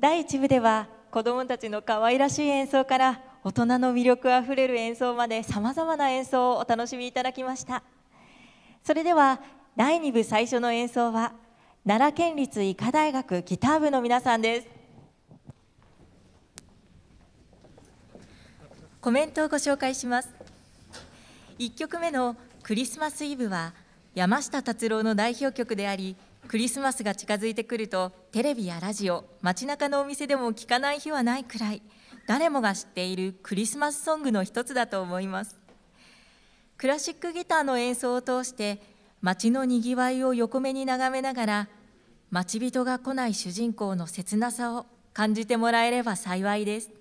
第1部では子どもたちの可愛らしい演奏から大人の魅力あふれる演奏までさまざまな演奏をお楽しみいただきました。それでは第2部最初の演奏は奈良県立医科大学ギター部の皆さんです。コメントをご紹介します。1曲目の「クリスマスイブ」は山下達郎の代表曲でありクリスマスが近づいてくるとテレビやラジオ街中のお店でも聴かない日はないくらい誰もが知っているクリスマスソングの一つだと思います。クラシックギターの演奏を通して街のにぎわいを横目に眺めながら待ち人が来ない主人公の切なさを感じてもらえれば幸いです。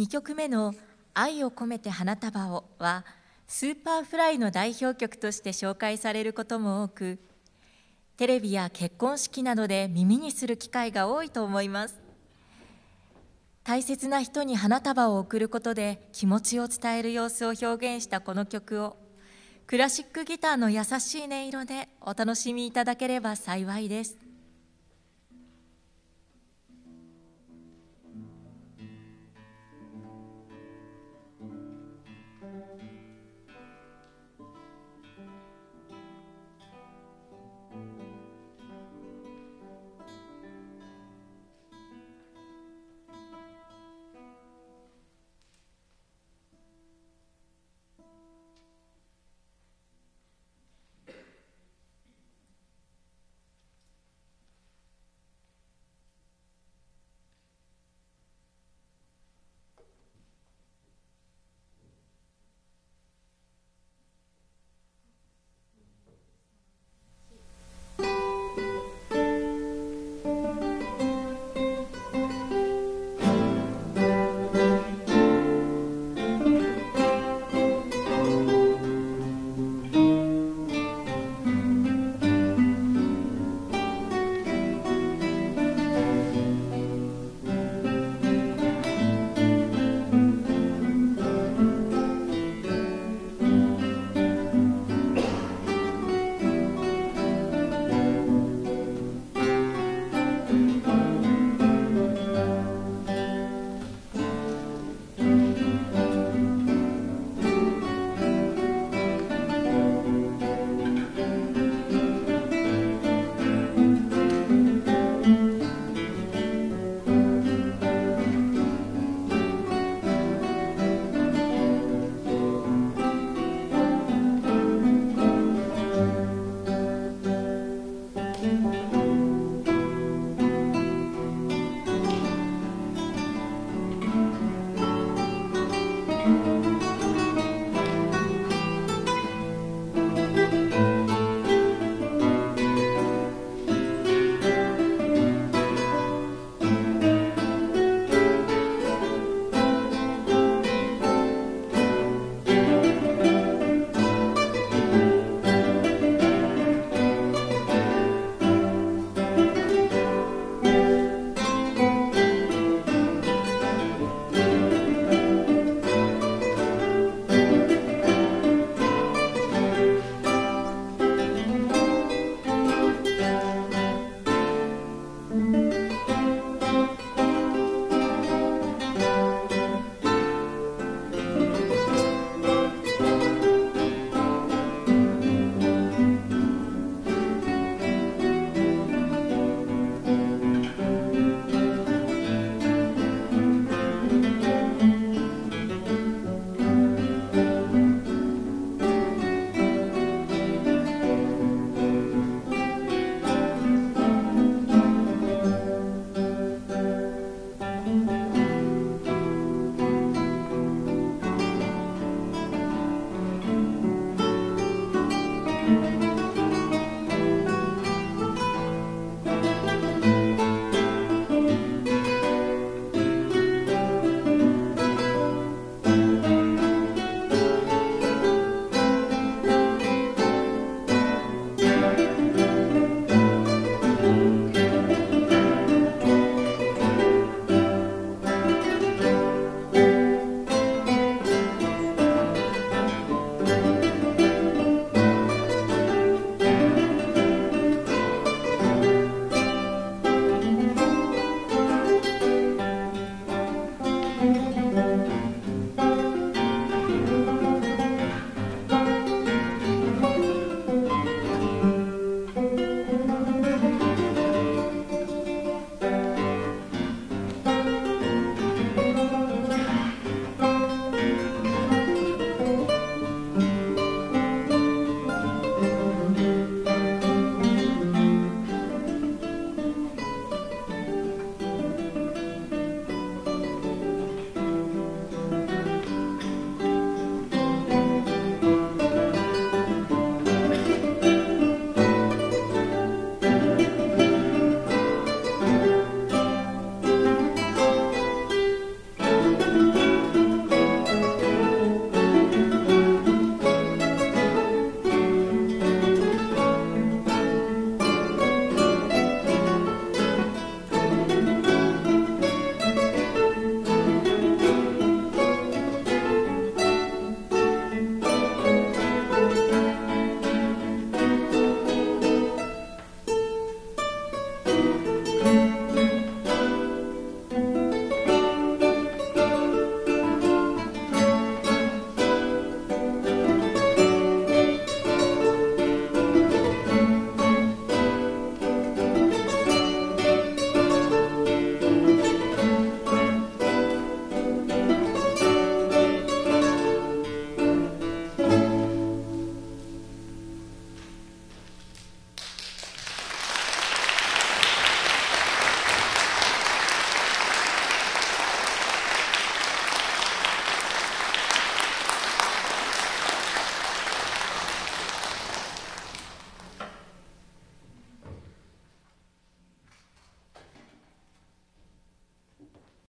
2曲目の「愛を込めて花束を」はスーパーフライの代表曲として紹介されることも多くテレビや結婚式などで耳にする機会が多いと思います。大切な人に花束を贈ることで気持ちを伝える様子を表現したこの曲をクラシックギターの優しい音色でお楽しみいただければ幸いです。